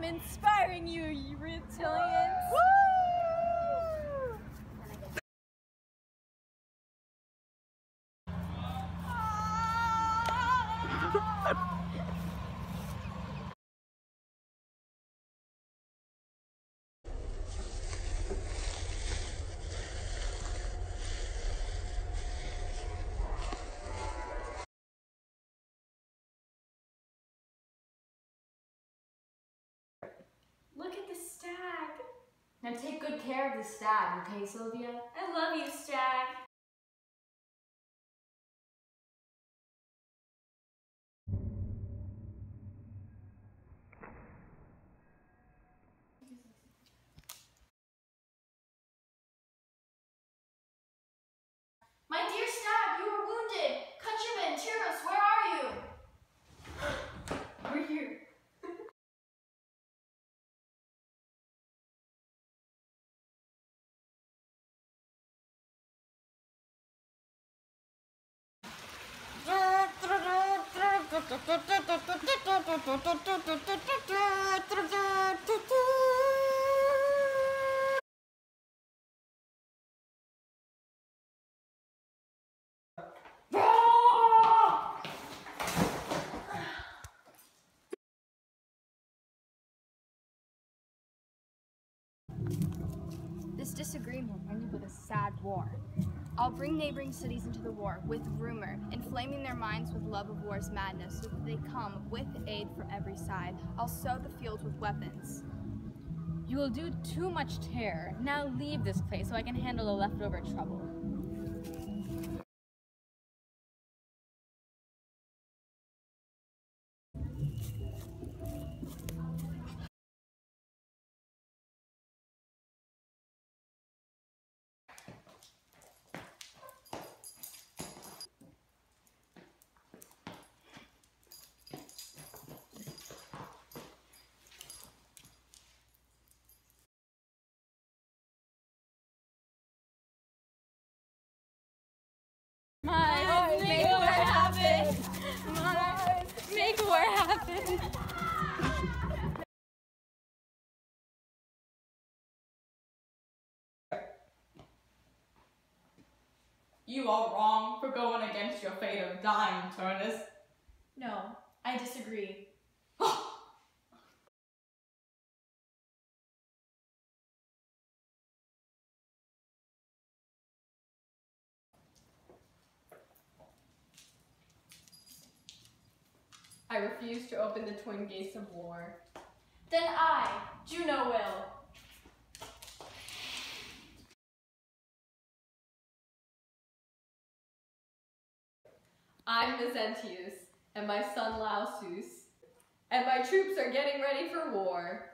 I'm inspiring you, you reptilians. Look at the stag. Now take good care of the stag, okay, Sylvia? I love you, stag. My dear stag, you are wounded. Countryman, Tyrrhus, where are you? We're here. This disagreement ended with a sad war. I'll bring neighboring cities into the war with rumor, inflaming their minds with love of war's madness, so that they come with aid from every side. I'll sow the fields with weapons. You will do too much terror. Now leave this place so I can handle the leftover trouble. You are wrong for going against your fate of dying, Turnus. No, I disagree. I refuse to open the twin gates of war. Then I, Juno, will. I'm Mezentius, and my son Lausus, and my troops are getting ready for war.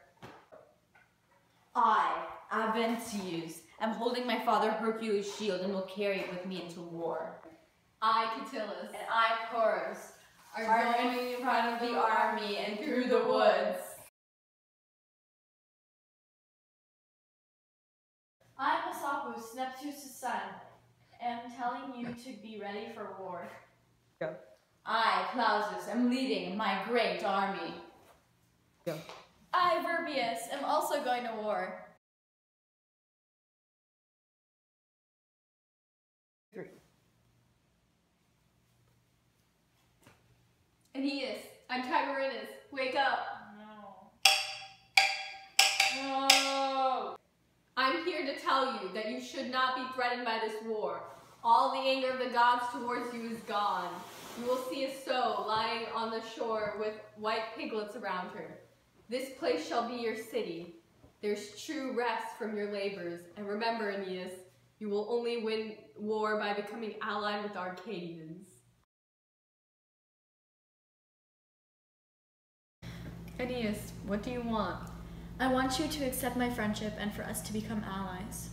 I, Aventinus, am holding my father Hercules' shield and will carry it with me into war. I, Catillus, And I, Porus, are, are going in front of the army and through the woods. I, Messapus, Neptune's son, am telling you to be ready for war. Go. I, Clausus, am leading my great army. Go. I, Virbius, am also going to war. Three. Aeneas, Antigorinus, wake up. No. I'm here to tell you that you should not be threatened by this war. All the anger of the gods towards you is gone. You will see a sow lying on the shore with white piglets around her. This place shall be your city. There's true rest from your labors. And remember, Aeneas, you will only win war by becoming allied with Arcadians. Aeneas, what do you want? I want you to accept my friendship and for us to become allies.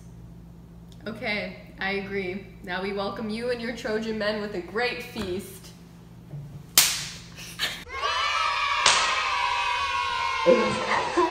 Okay, I agree. Now we welcome you and your Trojan men with a great feast.